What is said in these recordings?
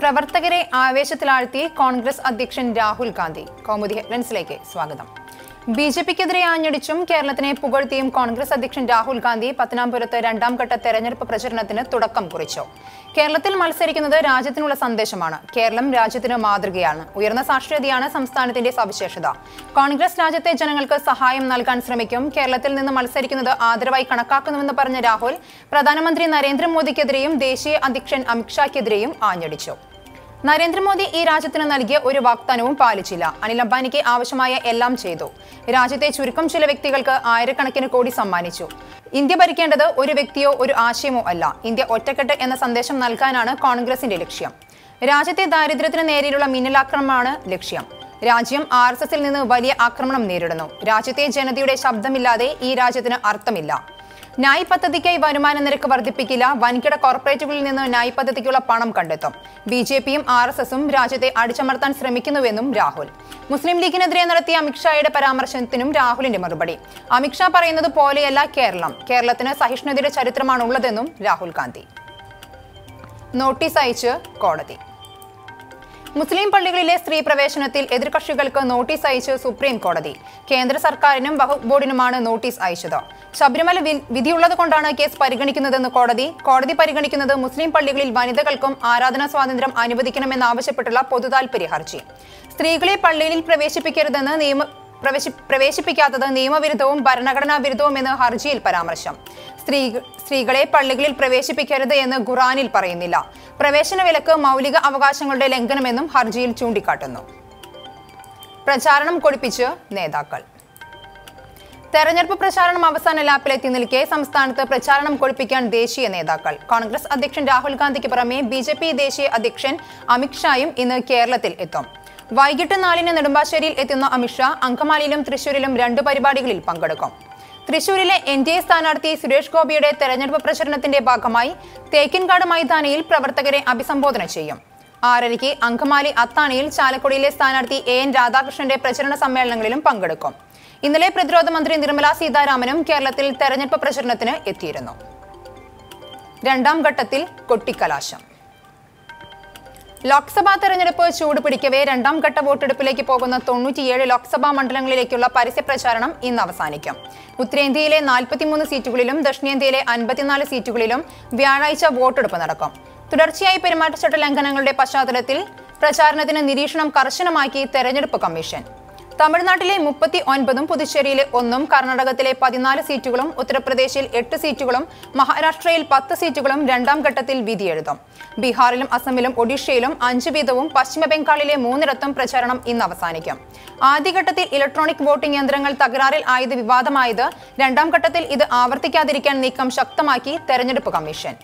പ്രവർത്തകരെ ആവേശത്തിലാഴ്ത്തി കോൺഗ്രസ് അധ്യക്ഷൻ രാഹുൽ ഗാന്ധി. കൗമുദി ഹെഡ്ലൈൻസിലേക്ക് സ്വാഗതം. ബി ജെ പിക്കെതിരെ ആഞ്ഞടിച്ചും കേരളത്തിനെ പുകഴ്ത്തിയും കോൺഗ്രസ് അധ്യക്ഷൻ രാഹുൽ ഗാന്ധി പത്തനാപുരത്ത് രണ്ടാം ഘട്ട തെരഞ്ഞെടുപ്പ് പ്രചരണത്തിന് തുടക്കം കുറിച്ചു. കേരളത്തിൽ മത്സരിക്കുന്നത് രാജ്യത്തിനുള്ള സന്ദേശമാണ്. കേരളം രാജ്യത്തിന് മാതൃകയാണ്. ഉയർന്ന സാക്ഷരതയാണ് സംസ്ഥാനത്തിന്റെ സവിശേഷത. കോൺഗ്രസ് രാജ്യത്തെ ജനങ്ങൾക്ക് സഹായം നൽകാൻ ശ്രമിക്കും. കേരളത്തിൽ നിന്ന് മത്സരിക്കുന്നത് ആദരവായി കണക്കാക്കുന്നുവെന്ന് പറഞ്ഞ രാഹുൽ പ്രധാനമന്ത്രി നരേന്ദ്രമോദിക്കെതിരെയും ദേശീയ അധ്യക്ഷൻ അമിത്ഷായ്ക്കെതിരെയും ആഞ്ഞടിച്ചു. നരേന്ദ്രമോദി ഈ രാജ്യത്തിന് നൽകിയ ഒരു വാഗ്ദാനവും പാലിച്ചില്ല. അനിൽ അംബാനിക്ക് ആവശ്യമായ എല്ലാം ചെയ്തു. രാജ്യത്തെ ചുരുക്കം ചില വ്യക്തികൾക്ക് ആയിരക്കണക്കിന് കോടി സമ്മാനിച്ചു. ഇന്ത്യ ഭരിക്കേണ്ടത് ഒരു വ്യക്തിയോ ഒരു ആശയമോ അല്ല. ഇന്ത്യ ഒറ്റക്കെട്ട് എന്ന സന്ദേശം നൽകാനാണ് കോൺഗ്രസിന്റെ ലക്ഷ്യം. രാജ്യത്തെ ദാരിദ്ര്യത്തിന് നേരെയുള്ള മിന്നലാക്രമണമാണ് ലക്ഷ്യം. രാജ്യം ആർ എസ് എസിൽ നിന്ന് വലിയ ആക്രമണം നേരിടുന്നു. രാജ്യത്തെ ജനതയുടെ ശബ്ദമില്ലാതെ ഈ രാജ്യത്തിന് അർത്ഥമില്ല. ന്യായ് പദ്ധതിക്കായി വരുമാന നിരക്ക് വർദ്ധിപ്പിക്കില്ല. വൻകിട കോർപ്പറേറ്റുകളിൽ നിന്ന് നായ് പദ്ധതിക്കുള്ള പണം കണ്ടെത്തും. ബി ജെ പിയും ആർ എസ് എസും രാജ്യത്തെ അടിച്ചമർത്താൻ ശ്രമിക്കുന്നുവെന്നും രാഹുൽ. മുസ്ലിം ലീഗിനെതിരെ നടത്തിയ അമിത്ഷായുടെ പരാമർശത്തിനും രാഹുലിന്റെ മറുപടി. അമിത്ഷാ പറയുന്നത് പോലെയല്ല കേരളം. കേരളത്തിന് സഹിഷ്ണുതയുടെ ചരിത്രമാണുള്ളതെന്നും രാഹുൽ ഗാന്ധി. നോട്ടീസ് അയച്ച് കോടതി. മുസ്ലിം പള്ളികളിലെ സ്ത്രീ പ്രവേശനത്തിൽ എതിർകക്ഷികൾക്ക് നോട്ടീസ് അയച്ചു സുപ്രീം കോടതി. കേന്ദ്ര സർക്കാരിനും വഖഫ് ബോർഡിനുമാണ് നോട്ടീസ് അയച്ചത്. ശബരിമല വിധിയുള്ളതുകൊണ്ടാണ് വിധിയുള്ളത് കൊണ്ടാണ് കേസ് പരിഗണിക്കുന്നതെന്ന് കോടതി. കോടതി പരിഗണിക്കുന്നത് മുസ്ലിം പള്ളികളിൽ വനിതകൾക്കും ആരാധനാ സ്വാതന്ത്ര്യം അനുവദിക്കണമെന്നാവശ്യപ്പെട്ടുള്ള പൊതുതാൽപര്യ ഹർജി. സ്ത്രീകളെ പള്ളിയിൽ പ്രവേശിപ്പിക്കരുതെന്ന് നിയമ പ്രവേശി പ്രവേശിപ്പിക്കാത്തത് നിയമവിരുദ്ധവും ഭരണഘടനാ വിരുദ്ധവും എന്ന് ഹർജിയിൽ പരാമർശം. സ്ത്രീ സ്ത്രീകളെ പള്ളികളിൽ പ്രവേശിപ്പിക്കരുത് എന്ന് ഖുറാനിൽ പറയുന്നില്ല. പ്രവേശന വിലക്ക് മൗലിക അവകാശങ്ങളുടെ ലംഘനമെന്നും ഹർജിയിൽ ചൂണ്ടിക്കാട്ടുന്നു. പ്രചാരണം കൊടിപ്പിച്ച് നേതാക്കൾ. തെരഞ്ഞെടുപ്പ് പ്രചാരണം അവസാന ലാപ്പിലെത്തി നിൽക്കെ സംസ്ഥാനത്ത് പ്രചാരണം കൊഴുപ്പിക്കാൻ ദേശീയ നേതാക്കൾ. കോൺഗ്രസ് അധ്യക്ഷൻ രാഹുൽ ഗാന്ധിക്ക് പുറമെ ബി ദേശീയ അധ്യക്ഷൻ അമിത്ഷായും ഇന്ന് കേരളത്തിൽ എത്തും. വൈകിട്ട് നാലിന് നെടുമ്പാശ്ശേരിയിൽ എത്തുന്ന അമിത്ഷാ അങ്കമാലിയിലും തൃശൂരിലും രണ്ട് പരിപാടികളിൽ പങ്കെടുക്കും. തൃശൂരിലെ എൻ ഡി എ സ്ഥാനാർത്ഥി സുരേഷ് ഗോപിയുടെ തെരഞ്ഞെടുപ്പ് പ്രചരണത്തിന്റെ ഭാഗമായി തേക്കിൻകാട് മൈതാനിയിൽ പ്രവർത്തകരെ അഭിസംബോധന ചെയ്യും. ആറരയ്ക്ക് അങ്കമാലി അത്താണിയിൽ ചാലക്കുടിയിലെ സ്ഥാനാർത്ഥി എ എൻ രാധാകൃഷ്ണന്റെ പ്രചരണ സമ്മേളനങ്ങളിലും പങ്കെടുക്കും. ഇന്നലെ പ്രതിരോധ മന്ത്രി നിർമ്മലാ സീതാരാമനും കേരളത്തിൽ തെരഞ്ഞെടുപ്പ് പ്രചരണത്തിന് എത്തിയിരുന്നു. രണ്ടാം ഘട്ടത്തിൽ കൊട്ടിക്കലാശം. ലോക്സഭാ തെരഞ്ഞെടുപ്പ് ചൂട് പിടിക്കവേ രണ്ടാം ഘട്ട വോട്ടെടുപ്പിലേക്ക് പോകുന്ന തൊണ്ണൂറ്റിയേഴ് ലോക്സഭാ മണ്ഡലങ്ങളിലേക്കുള്ള പരസ്യ പ്രചാരണം ഇന്ന് അവസാനിക്കും. ഉത്തരേന്ത്യയിലെ നാൽപ്പത്തിമൂന്ന് സീറ്റുകളിലും ദക്ഷിണേന്ത്യയിലെ അൻപത്തിനാല് സീറ്റുകളിലും വ്യാഴാഴ്ച വോട്ടെടുപ്പ് നടക്കും. തുടർച്ചയായി പെരുമാറ്റച്ചട്ട ലംഘനങ്ങളുടെ പശ്ചാത്തലത്തിൽ പ്രചാരണത്തിന് നിരീക്ഷണം കർശനമാക്കി തെരഞ്ഞെടുപ്പ് കമ്മീഷൻ. തമിഴ്നാട്ടിലെ മുപ്പത്തി ഒൻപതും പുതുച്ചേരിയിലെ ഒന്നും കർണാടകത്തിലെ പതിനാല് സീറ്റുകളും ഉത്തർപ്രദേശിൽ എട്ട് സീറ്റുകളും മഹാരാഷ്ട്രയിൽ പത്ത് സീറ്റുകളും രണ്ടാം ഘട്ടത്തിൽ വിധിയെഴുതും. ബീഹാറിലും അസമിലും ഒഡീഷയിലും അഞ്ച് വീതവും പശ്ചിമ ബംഗാളിലെ മൂന്നിടത്തും പ്രചാരണം ഇന്ന് അവസാനിക്കും. ആദ്യഘട്ടത്തിൽ ഇലക്ട്രോണിക് വോട്ടിംഗ് യന്ത്രങ്ങൾ തകരാറിൽ ആയത് വിവാദമായത് രണ്ടാം ഘട്ടത്തിൽ ഇത് ആവർത്തിക്കാതിരിക്കാൻ നീക്കം ശക്തമാക്കി തെരഞ്ഞെടുപ്പ് കമ്മീഷൻ.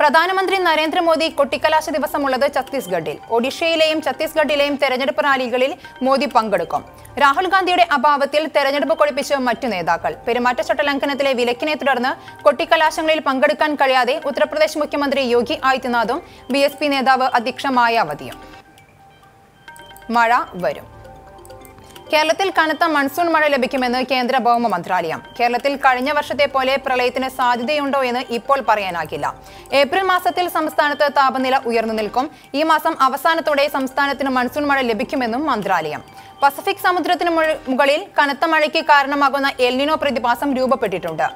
പ്രധാനമന്ത്രി നരേന്ദ്രമോദി കൊട്ടിക്കലാശ ദിവസമുള്ളത് ഛത്തീസ്ഗഡിൽ. ഒഡീഷയിലെയും ഛത്തീസ്ഗഡിലെയും തെരഞ്ഞെടുപ്പ് റാലികളിൽ മോദി പങ്കെടുക്കും. രാഹുൽ ഗാന്ധിയുടെ അഭാവത്തിൽ തെരഞ്ഞെടുപ്പ് കൊടിപ്പിച്ച് മറ്റു നേതാക്കൾ. പെരുമാറ്റച്ചട്ട ലംഘനത്തിലെ വിലക്കിനെ തുടർന്ന് കൊട്ടിക്കലാശങ്ങളിൽ പങ്കെടുക്കാൻ കഴിയാതെ ഉത്തർപ്രദേശ് മുഖ്യമന്ത്രി യോഗി ആദിത്യനാഥും ബി നേതാവ് അധ്യക്ഷ മായാവതിയും. മഴ വരും. കേരളത്തിൽ കനത്ത മൺസൂൺ മഴ ലഭിക്കുമെന്ന് കേന്ദ്ര ഭൗമ മന്ത്രാലയം. കേരളത്തിൽ കഴിഞ്ഞ വർഷത്തെ പോലെ പ്രളയത്തിന് സാധ്യതയുണ്ടോ എന്ന് ഇപ്പോൾ പറയാനാകില്ല. ഏപ്രിൽ മാസത്തിൽ സംസ്ഥാനത്ത് താപനില ഉയർന്നു നിൽക്കും. ഈ മാസം അവസാനത്തോടെ സംസ്ഥാനത്തിന് മൺസൂൺ മഴ ലഭിക്കുമെന്നും മന്ത്രാലയം. പസഫിക് സമുദ്രത്തിന് മുകളിൽ കനത്ത മഴയ്ക്ക് കാരണമാകുന്ന എൽനിനോ പ്രതിഭാസം രൂപപ്പെട്ടിട്ടുണ്ട്.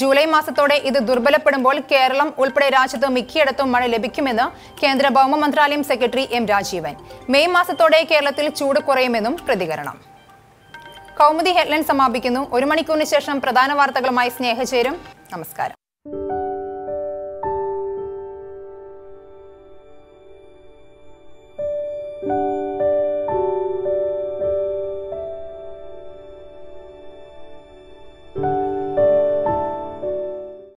ജൂലൈ മാസത്തോടെ ഇത് ദുർബലപ്പെടുമ്പോൾ കേരളം ഉൾപ്പെടെ രാജ്യത്ത് മിക്കയിടത്തും മഴ ലഭിക്കുമെന്ന് കേന്ദ്ര ഭൗമ മന്ത്രാലയം സെക്രട്ടറി എം രാജീവൻ. മെയ് മാസത്തോടെ കേരളത്തിൽ ചൂട് കുറയുമെന്നും പ്രതികരണം. കൗമുദി ഹെഡ്ലൈൻ സമാപിക്കുന്നു. ഒരു മണിക്കൂറിന് ശേഷം പ്രധാന വാർത്തകളുമായി സ്നേഹചേരും. നമസ്കാരം.